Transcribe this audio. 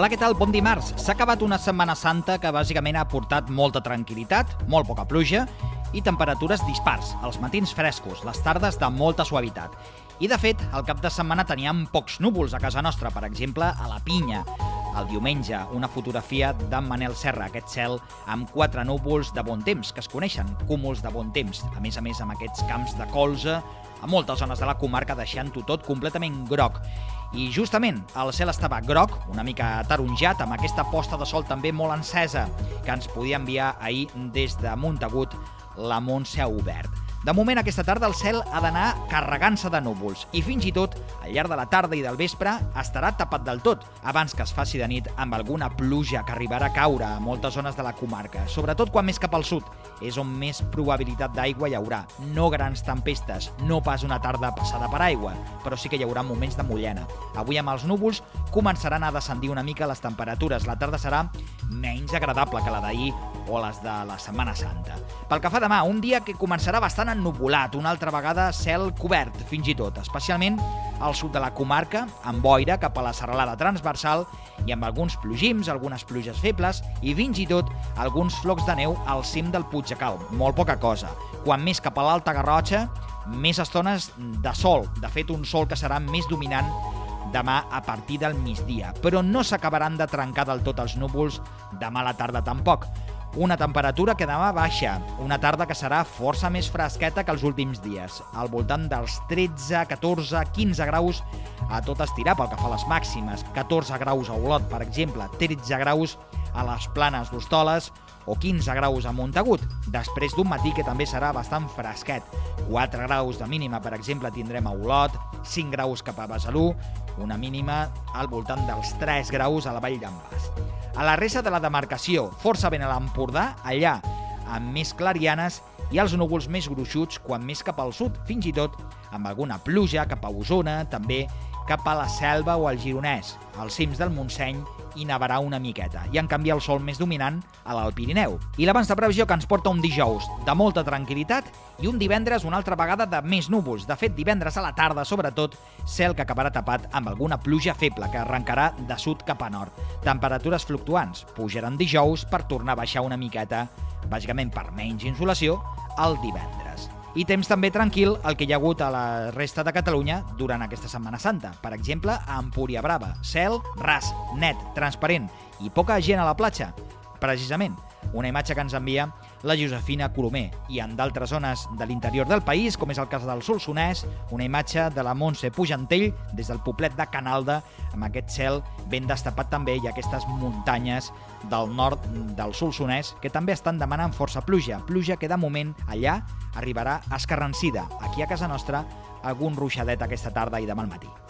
Hola, què tal? Bon dimarts. S'ha acabat una Setmana Santa que bàsicament ha portat molta tranquil·litat, molt poca pluja i temperatures dispars, els matins frescos, les tardes de molta suavitat. I, de fet, el cap de setmana teníem pocs núvols a casa nostra, per exemple, a la Pinya. El diumenge, una fotografia d'en Manel Serra, aquest cel amb quatre núvols de bon temps, que es coneixen, cúmuls de bon temps. A més a més, amb aquests camps de colze, a moltes zones de la comarca deixant-ho tot completament groc. I justament el cel estava groc, una mica ataronjat, amb aquesta posta de sol també molt encesa que ens podia enviar ahir des de Montagut la Montse Obert. De moment, aquesta tarda el cel ha d'anar carregant-se de núvols i fins i tot, al llarg de la tarda i del vespre, estarà tapat del tot, abans que es faci de nit amb alguna pluja que arribarà a caure a moltes zones de la comarca, sobretot quan més cap al sud, és on més probabilitat d'aigua hi haurà. No grans tempestes, no pas una tarda passada per aigua, però sí que hi haurà moments de mullena. Avui amb els núvols començaran a descendir una mica les temperatures. La tarda serà menys agradable que la d'ahir o les de la Setmana Santa. Pel que fa demà, un dia que començarà bastant ennubulat, una altra vegada cel cobert, fins i tot, especialment al sud de la comarca, amb boira cap a la serralada transversal i amb alguns plogims, algunes pluges febles i fins i tot alguns flocs de neu al cim del Puig Cal. Molt poca cosa. Quan més cap a l'Alta Garrotxa, més estones de sol. De fet, un sol que serà més dominant demà a partir del migdia, però no s'acabaran de trencar del tot els núvols demà a la tarda tampoc. Una temperatura que demà baixa, una tarda que serà força més fresqueta que els últims dies, al voltant dels 13, 14, 15 graus a tot estirar pel que fa a les màximes, 14 graus a Olot, per exemple, 13 graus a les planes d'Hostoles o 15 graus a Montagut, després d'un matí que també serà bastant fresquet. 4 graus de mínima, per exemple, tindrem a Olot, 5 graus cap a Besalú, una mínima al voltant dels 3 graus a la Vall d'en Bas. A la resta de la demarcació, força ben a l'Empordà, allà, amb més clarianes i els núvols més gruixuts quan més cap al sud, fins i tot amb alguna pluja cap a Osona, també cap a la Selva o al Gironès, als cims del Montseny i nevarà una miqueta, i en canvi el sol més dominant a l'Alt Pirineu. I l'abans de previsió que ens porta un dijous de molta tranquil·litat i un divendres una altra vegada de més núvols. De fet, divendres a la tarda, sobretot, cel que acabarà tapat amb alguna pluja feble que arrencarà de sud cap a nord. Temperatures fluctuants pujaran dijous per tornar a baixar una miqueta, bàsicament per menys insolació, el divendres. I temps també tranquil el que hi ha hagut a la resta de Catalunya durant aquesta Setmana Santa. Per exemple, a Empúria Brava, cel ras, net, transparent i poca gent a la platja. Precisament, una imatge que ens envia la Josefina Colomer. I en d'altres zones de l'interior del país, com és el cas del Solsonès, una imatge de la Montse Pujantell des del poblet de Canalda, amb aquest cel ben destapat també i aquestes muntanyes del nord del Solsonès que també estan demanant força pluja. Pluja que de moment allà arribarà escarrancida. Aquí a casa nostra algun ruixadet aquesta tarda i demà al matí.